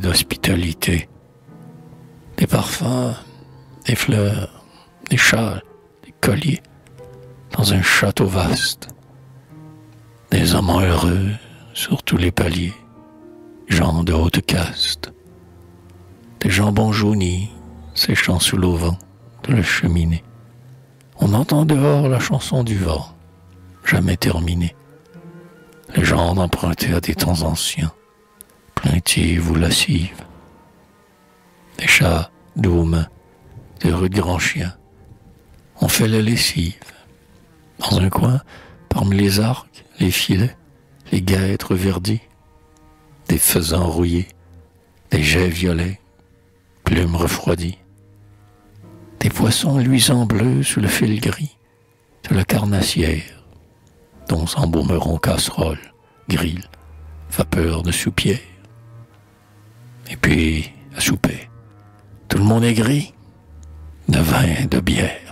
d'hospitalité. Des parfums, des fleurs, des châles, des colliers, dans un château vaste. Des amants heureux sur tous les paliers, gens de haute caste. Des jambons jaunis séchant sous l'auvent de la cheminée. On entend dehors la chanson du vent, jamais terminée. Légende empruntée à des temps anciens, plaintive ou lascive. Des chats, doux mains, des rudes grands chiens, ont fait la lessive. Dans un coin, parmi les arcs, les filets, les guêtres verdis, des faisans rouillés, des jets violets, plumes refroidies, des poissons luisants bleus sous le fil gris de la carnassière, dont s'embaumeront casseroles, grilles, vapeur de soupières. Et puis, à souper, tout le monde est gris, de vin, de bière,